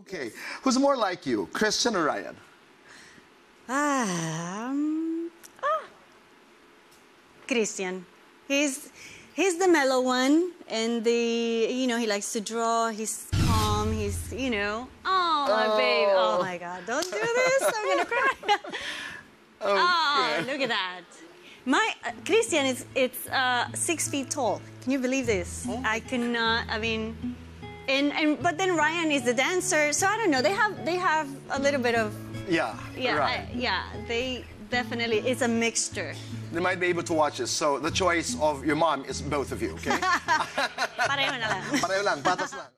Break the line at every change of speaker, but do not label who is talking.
Okay. Who's more like you, Cristian or Ryan?
Um, ah, Cristian. He's he's the mellow one, and the you know he likes to draw. He's calm. He's you know. Oh my babe. Oh my God! Don't do this. I'm gonna cry. Oh, look at that. My uh, Cristian is it's uh, six feet tall. Can you believe this? I cannot. I mean, and and but then Ryan is the dancer, so I don't know. They have they have a little bit of
Yeah.
yeah
Right.
I, yeah. They definitely it's a mixture.
They might be able to watch this. So the choice of your mom is both of you, okay?
Pareho na lang.
Pareho lang, patas lang.